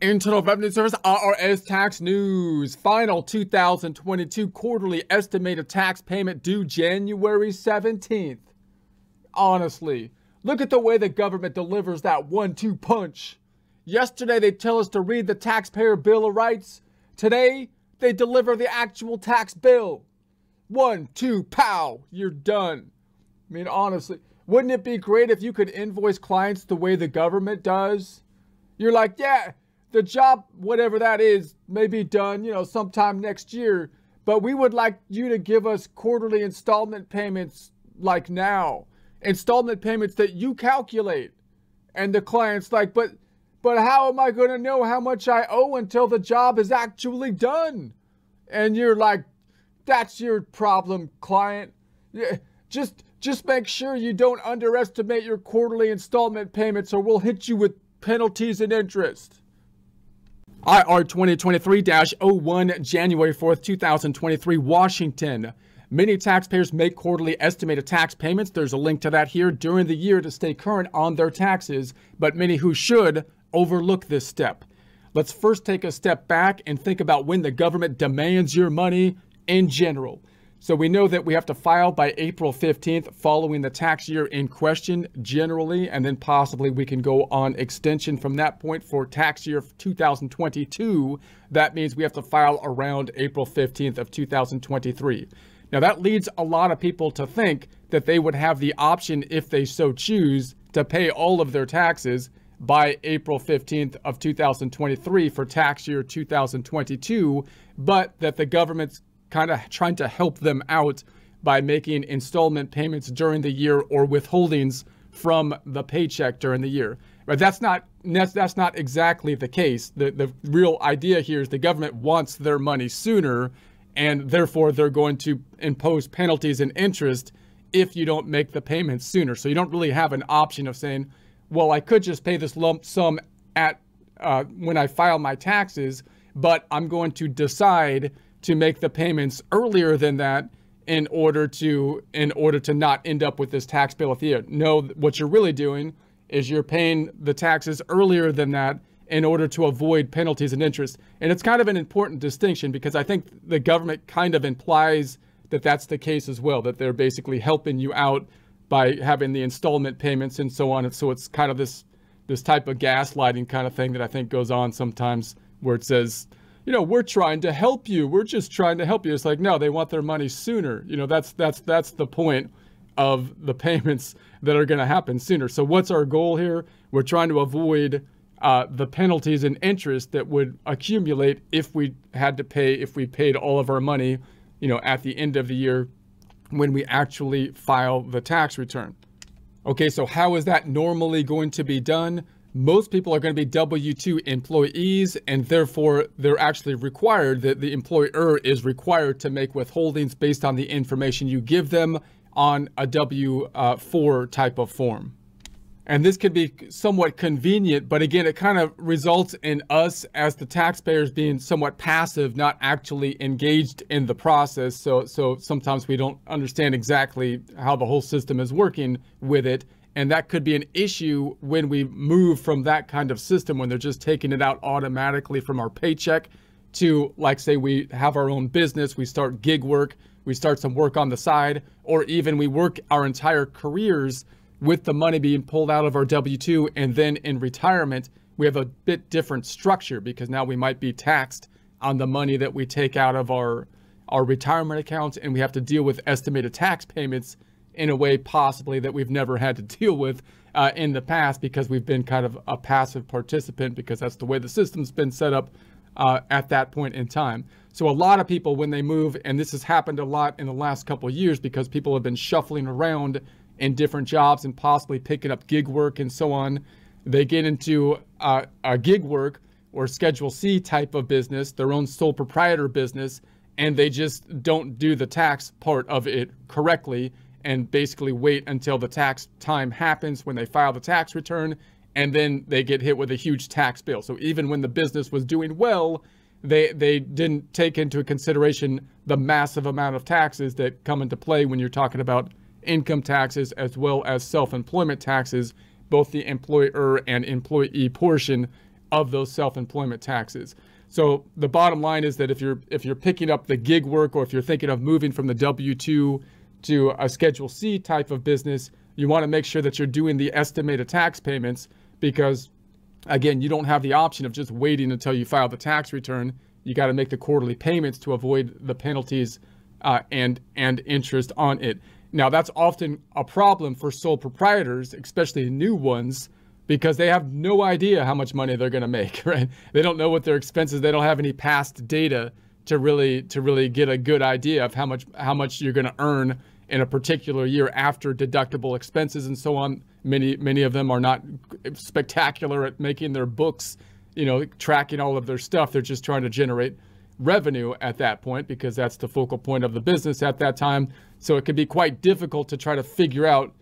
Internal Revenue Service IRS tax news. Final 2022 quarterly estimated tax payment due January 17th. Honestly, look at the way the government delivers that one two punch. Yesterday they tell us to read the Taxpayer Bill of Rights. Today they deliver the actual tax bill. One, two, pow, you're done. I mean, honestly, wouldn't it be great if you could invoice clients the way the government does? You're like, yeah, the job, whatever that is, may be done, you know, sometime next year. But we would like you to give us quarterly installment payments like now, installment payments that you calculate. And the client's like, but, but how am I going to know how much I owe until the job is actually done? And you're like, that's your problem, client. Just, just make sure you don't underestimate your quarterly installment payments or we'll hit you with penalties and interest. IR 2023-01, January 4th, 2023, Washington. Many taxpayers make quarterly estimated tax payments. There's a link to that here during the year to stay current on their taxes, but many who should overlook this step. Let's first take a step back and think about when the government demands your money in general. So we know that we have to file by April 15th following the tax year in question generally, and then possibly we can go on extension from that point for tax year 2022. That means we have to file around April 15th of 2023. Now that leads a lot of people to think that they would have the option if they so choose to pay all of their taxes by April 15th of 2023 for tax year 2022, but that the government's kind of trying to help them out by making installment payments during the year or withholdings from the paycheck during the year. But that's not that's, not exactly the case. The the real idea here is the government wants their money sooner and therefore they're going to impose penalties and interest if you don't make the payments sooner. So you don't really have an option of saying, well, I could just pay this lump sum at uh, when I file my taxes, but I'm going to decide to make the payments earlier than that in order to in order to not end up with this tax bill at the end. No, what you're really doing is you're paying the taxes earlier than that in order to avoid penalties and interest. And it's kind of an important distinction because I think the government kind of implies that that's the case as well, that they're basically helping you out by having the installment payments and so on. And so it's kind of this this type of gaslighting kind of thing that I think goes on sometimes where it says, you know, we're trying to help you. We're just trying to help you. It's like, no, they want their money sooner. You know, that's that's that's the point of the payments that are going to happen sooner. So what's our goal here? We're trying to avoid uh, the penalties and interest that would accumulate if we had to pay, if we paid all of our money, you know, at the end of the year when we actually file the tax return. Okay, so how is that normally going to be done? Most people are going to be W-2 employees and therefore they're actually required that the employer is required to make withholdings based on the information you give them on a W-4 type of form. And this could be somewhat convenient, but again, it kind of results in us as the taxpayers being somewhat passive, not actually engaged in the process. So, so sometimes we don't understand exactly how the whole system is working with it. And that could be an issue when we move from that kind of system, when they're just taking it out automatically from our paycheck to, like, say, we have our own business, we start gig work, we start some work on the side, or even we work our entire careers with the money being pulled out of our W 2. And then in retirement, we have a bit different structure because now we might be taxed on the money that we take out of our, our retirement accounts, and we have to deal with estimated tax payments in a way possibly that we've never had to deal with uh, in the past because we've been kind of a passive participant because that's the way the system's been set up uh, at that point in time. So a lot of people when they move, and this has happened a lot in the last couple years because people have been shuffling around in different jobs and possibly picking up gig work and so on. They get into uh, a gig work or Schedule C type of business, their own sole proprietor business, and they just don't do the tax part of it correctly and basically wait until the tax time happens when they file the tax return and then they get hit with a huge tax bill. So even when the business was doing well, they they didn't take into consideration the massive amount of taxes that come into play when you're talking about income taxes as well as self-employment taxes, both the employer and employee portion of those self-employment taxes. So the bottom line is that if you're if you're picking up the gig work or if you're thinking of moving from the W2 to a Schedule C type of business, you want to make sure that you're doing the estimated tax payments because again, you don't have the option of just waiting until you file the tax return. You got to make the quarterly payments to avoid the penalties uh, and and interest on it. Now that's often a problem for sole proprietors, especially new ones, because they have no idea how much money they're going to make. Right? They don't know what their expenses. They don't have any past data to really to really get a good idea of how much how much you're going to earn in a particular year after deductible expenses and so on. Many many of them are not spectacular at making their books, you know, tracking all of their stuff. They're just trying to generate revenue at that point because that's the focal point of the business at that time. So it can be quite difficult to try to figure out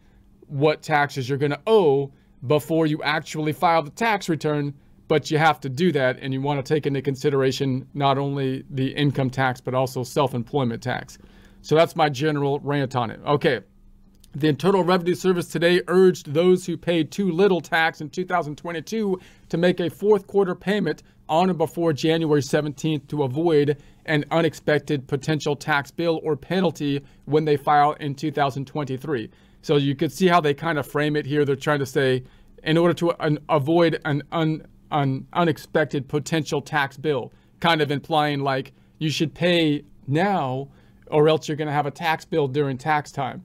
what taxes you're going to owe before you actually file the tax return. But you have to do that, and you want to take into consideration not only the income tax but also self-employment tax. So that's my general rant on it. Okay. The Internal Revenue Service today urged those who paid too little tax in 2022 to make a fourth quarter payment on or before January 17th to avoid an unexpected potential tax bill or penalty when they file in 2023. So you could see how they kind of frame it here. They're trying to say, in order to avoid an, un- an unexpected potential tax bill, kind of implying like you should pay now or else you're going to have a tax bill during tax time.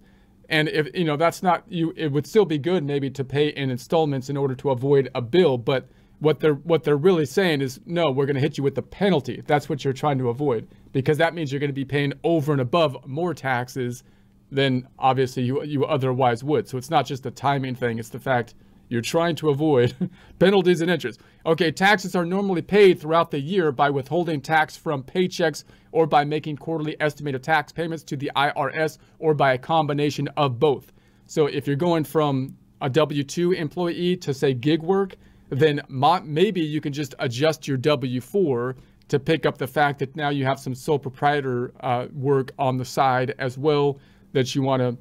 And if you know that's not you, it would still be good maybe to pay in installments in order to avoid a bill. But what they're what they're really saying is no, we're going to hit you with the penalty. That's what you're trying to avoid because that means you're going to be paying over and above more taxes than obviously you you otherwise would. So it's not just a timing thing; it's the fact you're trying to avoid penalties and interest. Okay, taxes are normally paid throughout the year by withholding tax from paychecks or by making quarterly estimated tax payments to the IRS or by a combination of both. So if you're going from a W-2 employee to say gig work, then maybe you can just adjust your W-4 to pick up the fact that now you have some sole proprietor uh, work on the side as well that you want to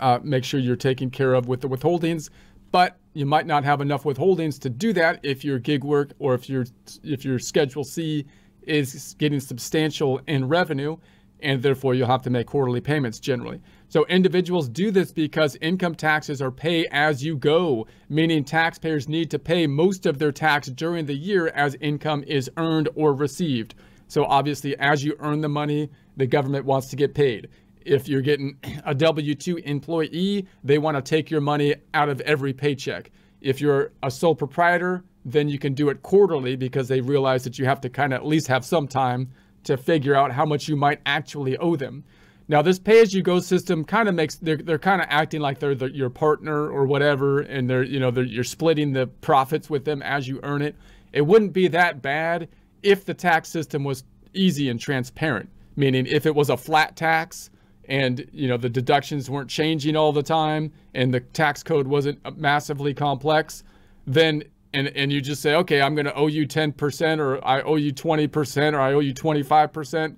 uh, make sure you're taking care of with the withholdings. But you might not have enough withholdings to do that if your gig work or if your if your Schedule C is getting substantial in revenue, and therefore you'll have to make quarterly payments generally. So individuals do this because income taxes are pay as you go, meaning taxpayers need to pay most of their tax during the year as income is earned or received. So obviously, as you earn the money, the government wants to get paid if you're getting a W 2 employee, they want to take your money out of every paycheck. If you're a sole proprietor, then you can do it quarterly because they realize that you have to kind of at least have some time to figure out how much you might actually owe them. Now, this pay as you go system kind of makes they're, they're kind of acting like they're the, your partner or whatever, and they're you know they're, you're splitting the profits with them as you earn it. It wouldn't be that bad if the tax system was easy and transparent, meaning if it was a flat tax and you know the deductions weren't changing all the time and the tax code wasn't massively complex then and and you just say okay i'm going to owe you 10% or i owe you 20% or i owe you 25%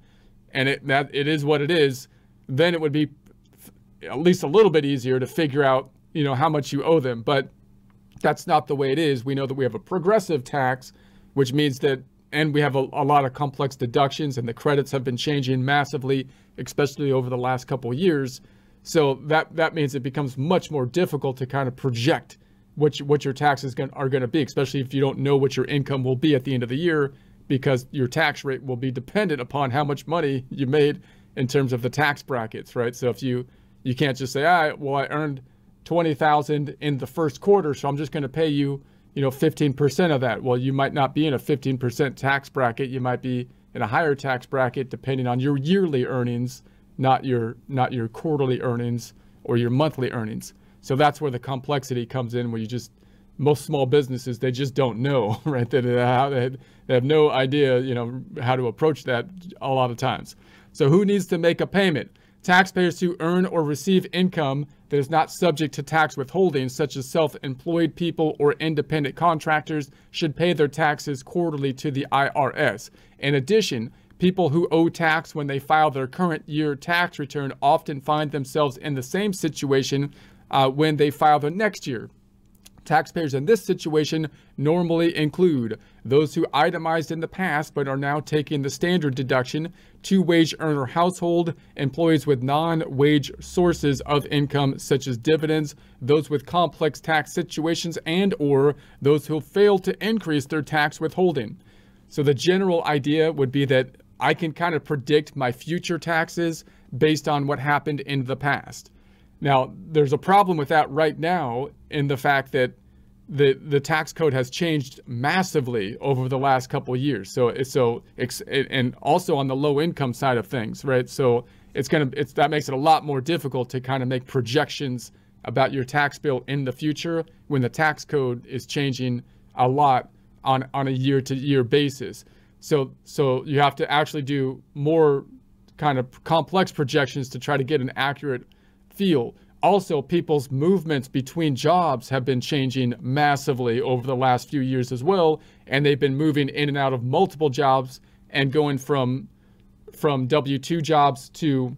and it that it is what it is then it would be at least a little bit easier to figure out you know how much you owe them. But that's not the way it is. We know that we have a progressive tax which means that and we have a, a, lot of complex deductions and the credits have been changing massively especially over the last couple years. So that that means it becomes much more difficult to kind of project what you, what your taxes gonna, are going to be especially if you don't know what your income will be at the end of the year because your tax rate will be dependent upon how much money you made in terms of the tax brackets right? So if you you can't just say all right well i earned 20000 in the first quarter so i'm just going to pay you you know, 15% of that. Well, you might not be in a 15% tax bracket. You might be in a higher tax bracket depending on your yearly earnings, not your not your quarterly earnings or your monthly earnings. So that's where the complexity comes in where you just most small businesses they just don't know, right? They, they have no idea, you know, how to approach that a lot of times. So who needs to make a payment? Taxpayers who earn or receive income that is not subject to tax withholding, such as self employed people or independent contractors, should pay their taxes quarterly to the IRS. In addition, people who owe tax when they file their current year tax return often find themselves in the same situation uh, when they file their next year Taxpayers in this situation normally include those who itemized in the past but are now taking the standard deduction, two wage earner household, employees with non-wage sources of income such as dividends, those with complex tax situations and or those who fail to increase their tax withholding. So the general idea would be that I can kind of predict my future taxes based on what happened in the past. Now, there's a problem with that right now in the fact that the the tax code has changed massively over the last couple years. So so and also on the low income side of things, right? So it's gonna it's that makes it a lot more difficult to kind of make projections about your tax bill in the future when the tax code is changing a lot on on a year to year basis. So so you have to actually do more kind of complex projections to try to get an accurate feel. Also, people's movements between jobs have been changing massively over the last few years as well, and they've been moving in and out of multiple jobs and going from from W-2 jobs to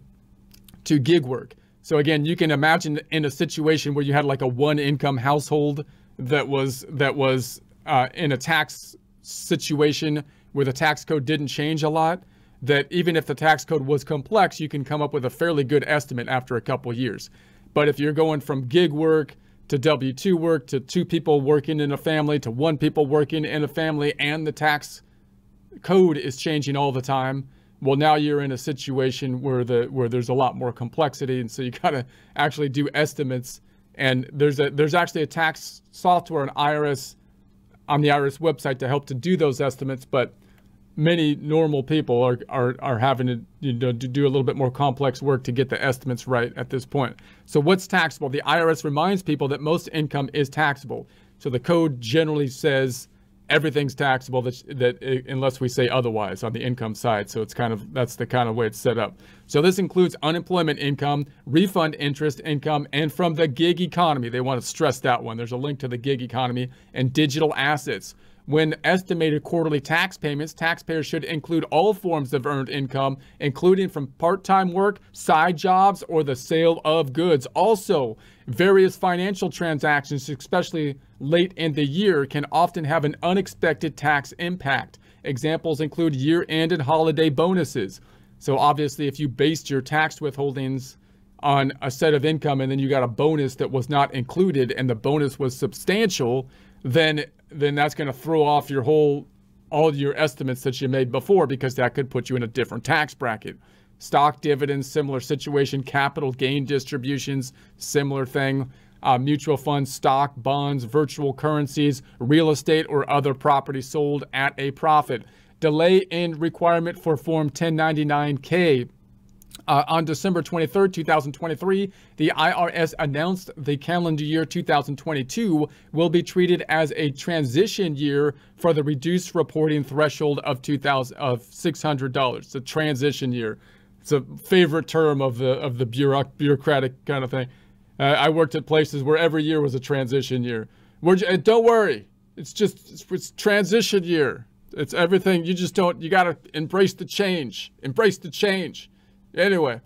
to gig work. So again, you can imagine in a situation where you had like a one-income household that was that was uh, in a tax situation where the tax code didn't change a lot, that even if the tax code was complex, you can come up with a fairly good estimate after a couple years. But if you're going from gig work to W 2 work to two people working in a family to one people working in a family and the tax code is changing all the time, well now you're in a situation where the where there's a lot more complexity and so you got to actually do estimates and there's a there's actually a tax software on IRS on the IRS website to help to do those estimates but many normal people are, are, are having to, you know, do a little bit more complex work to get the estimates right at this point. So what's taxable? The IRS reminds people that most income is taxable. So the code generally says everything's taxable that, that uh, unless we say otherwise on the income side. So it's kind of that's the kind of way it's set up. So this includes unemployment income, refund interest income, and from the gig economy. They want to stress that one. There's a link to the gig economy and digital assets. When estimated quarterly tax payments, taxpayers should include all forms of earned income, including from part time work, side jobs, or the sale of goods. Also, various financial transactions, especially late in the year, can often have an unexpected tax impact. Examples include year end and holiday bonuses. So, obviously, if you based your tax withholdings on a set of income and then you got a bonus that was not included and the bonus was substantial, then then that's going to throw off your whole all your estimates that you made before because that could put you in a different tax bracket. Stock dividends, similar situation. Capital gain distributions, similar thing. Uh, mutual funds, stock, bonds, virtual currencies, real estate, or other property sold at a profit. Delay in requirement for Form 1099K uh, on December 23, 2023, the IRS announced the calendar year 2022 will be treated as a transition year for the reduced reporting threshold of 2000 of $600. It's a transition year. It's a favorite term of the of the bureauc- bureaucratic kind of thing. Uh, I worked at places where every year was a transition year. We're, don't worry, it's just it's, it's transition year. It's everything. You just don't. You got to embrace the change. Embrace the change. Anyway,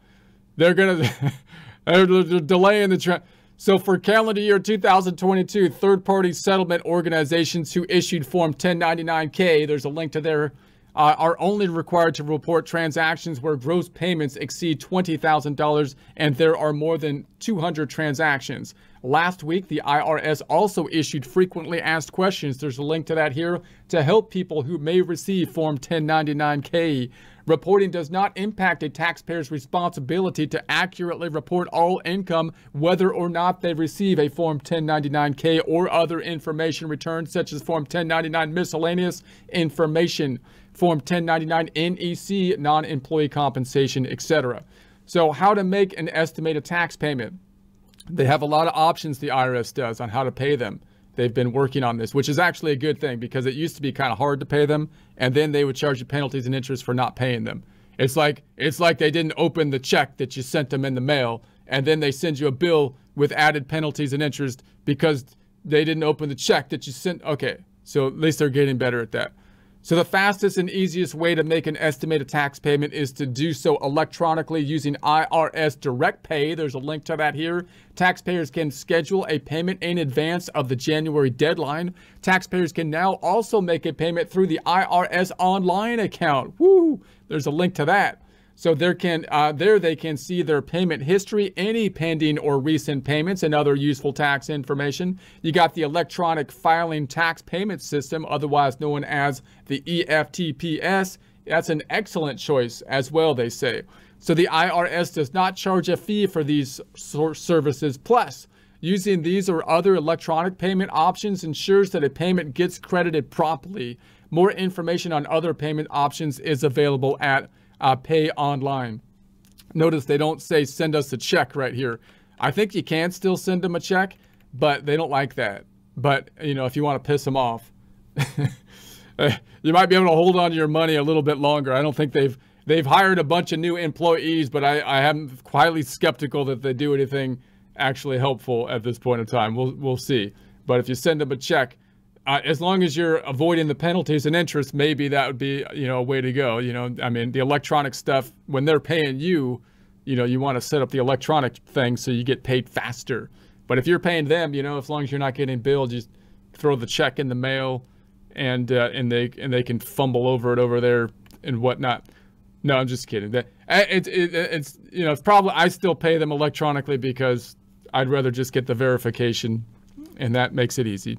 they're gonna they're delaying the trend. So for calendar year 2022, third-party settlement organizations who issued Form 1099-K, there's a link to their, uh, are only required to report transactions where gross payments exceed $20,000 and there are more than 200 transactions. Last week, the IRS also issued frequently asked questions. There's a link to that here to help people who may receive Form 1099-K. Reporting does not impact a taxpayer's responsibility to accurately report all income, whether or not they receive a Form 1099-K or other information returned, such as Form 1099 miscellaneous information, Form 1099 NEC, non-employee compensation, etc. So how to make an estimated tax payment. They have a lot of options, the IRS does, on how to pay them they've been working on this, which is actually a good thing because it used to be kind of hard to pay them, and then they would charge you penalties and interest for not paying them. It's like it's like they didn't open the check that you sent them in the mail, and then they send you a bill with added penalties and interest because they didn't open the check that you sent. Okay, so at least they're getting better at that. So the fastest and easiest way to make an estimated tax payment is to do so electronically using IRS Direct Pay. There's a link to that here. Taxpayers can schedule a payment in advance of the January deadline. Taxpayers can now also make a payment through the IRS online account. Woo! There's a link to that. So there can uh, there they can see their payment history, any pending or recent payments, and other useful tax information. You got the electronic filing tax payment system, otherwise known as the EFTPS. That's an excellent choice as well, they say. So the IRS does not charge a fee for these services. Plus, using these or other electronic payment options ensures that a payment gets credited promptly. More information on other payment options is available at uh, pay online. Notice they don't say send us a check right here. I think you can still send them a check, but they don't like that. But, you know, if you want to piss them off, you might be able to hold on to your money a little bit longer. I don't think they've they've hired a bunch of new employees, but I, I am quietly skeptical that they do anything actually helpful at this point in time. We'll we'll see. But if you send them a check, uh, as long as you're avoiding the penalties and interest, maybe that would be you know a way to go. You know, I mean, the electronic stuff when they're paying you, you know, you want to set up the electronic thing so you get paid faster. But if you're paying them, you know, as long as you're not getting billed, just throw the check in the mail, and uh, and they and they can fumble over it over there and whatnot. No, I'm just kidding. That it, it, it's you know it's probably I still pay them electronically because I'd rather just get the verification, and that makes it easy.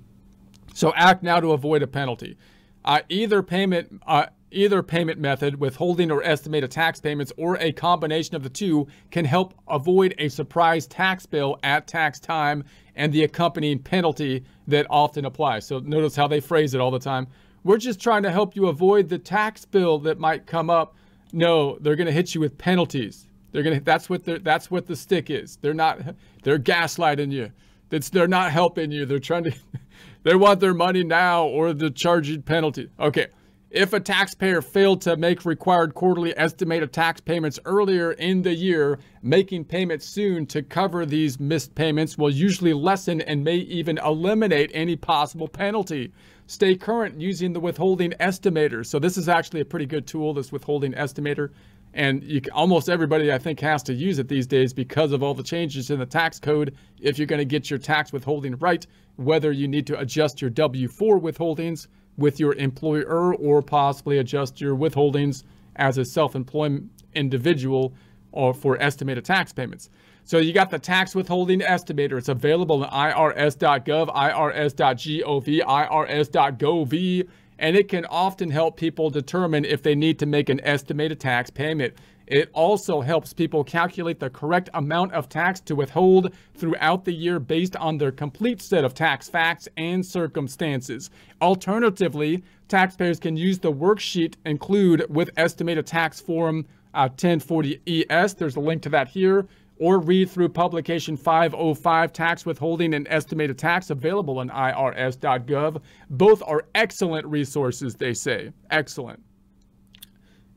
So act now to avoid a penalty. Uh, either payment, uh, either payment method, withholding or estimated tax payments, or a combination of the two can help avoid a surprise tax bill at tax time and the accompanying penalty that often applies. So notice how they phrase it all the time. We're just trying to help you avoid the tax bill that might come up. No, they're going to hit you with penalties. They're going to that's what that's what the stick is. They're not they're gaslighting you. It's they're not helping you. They're trying to They want their money now or the charging penalty. Okay. If a taxpayer failed to make required quarterly estimated tax payments earlier in the year, making payments soon to cover these missed payments will usually lessen and may even eliminate any possible penalty. Stay current using the withholding estimator. So this is actually a pretty good tool, this withholding estimator. And you, almost everybody, I think, has to use it these days because of all the changes in the tax code. If you're going to get your tax withholding right, whether you need to adjust your W 4 withholdings with your employer or possibly adjust your withholdings as a self employed individual or for estimated tax payments. So you got the tax withholding estimator. It's available on irs.gov, irs.gov, irs.gov, and it can often help people determine if they need to make an estimated tax payment. It also helps people calculate the correct amount of tax to withhold throughout the year based on their complete set of tax facts and circumstances. Alternatively, taxpayers can use the worksheet include with estimated tax form uh, 1040ES. There's a link to that here. Or read through publication 505 Tax Withholding and Estimated Tax available on irs.gov. Both are excellent resources, they say. Excellent.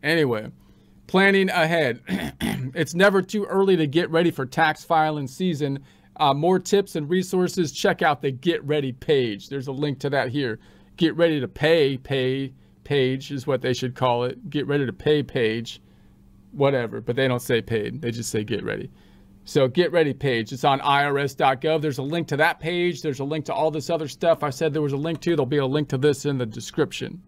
Anyway. Planning ahead. it's never too early to get ready for tax filing season. Uh, more tips and resources, check out the Get Ready page. There's a link to that here. Get Ready to Pay pay page is what they should call it. Get Ready to Pay page, whatever, but they don't say paid. They just say Get Ready. So Get Ready page. It's on irs.gov. There's a link to that page. There's a link to all this other stuff I said there was a link to. There'll be a link to this in the description.